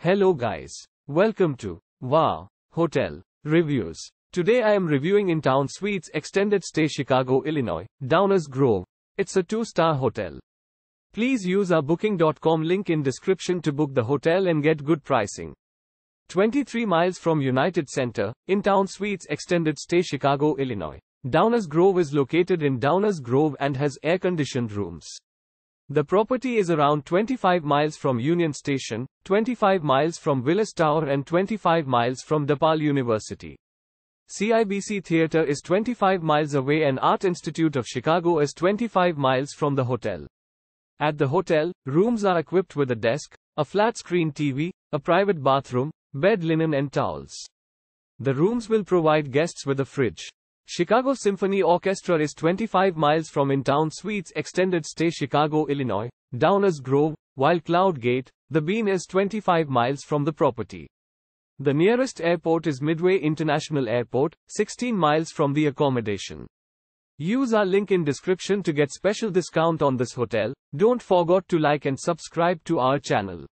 Hello guys. Welcome to Wow Hotel Reviews. Today I am reviewing In Town Suites Extended Stay Chicago, Illinois, Downers Grove. It's a two-star hotel. Please use our booking.com link in description to book the hotel and get good pricing. 23 miles from United Center, In Town Suites Extended Stay Chicago, Illinois. Downers Grove is located in Downers Grove and has air-conditioned rooms. The property is around 25 miles from Union Station, 25 miles from Willis Tower and 25 miles from DePaul University. CIBC Theater is 25 miles away and Art Institute of Chicago is 25 miles from the hotel. At the hotel, rooms are equipped with a desk, a flat screen TV, a private bathroom, bed linen and towels. The rooms will provide guests with a fridge, Chicago Symphony Orchestra is 25 miles from In Town Suites Extended Stay Chicago, Illinois, Downers Grove, while Cloud Gate, the Bean is 25 miles from the property. The nearest airport is Midway International Airport, 16 miles from the accommodation. Use our link in description to get special discount on this hotel. Don't forget to like and subscribe to our channel.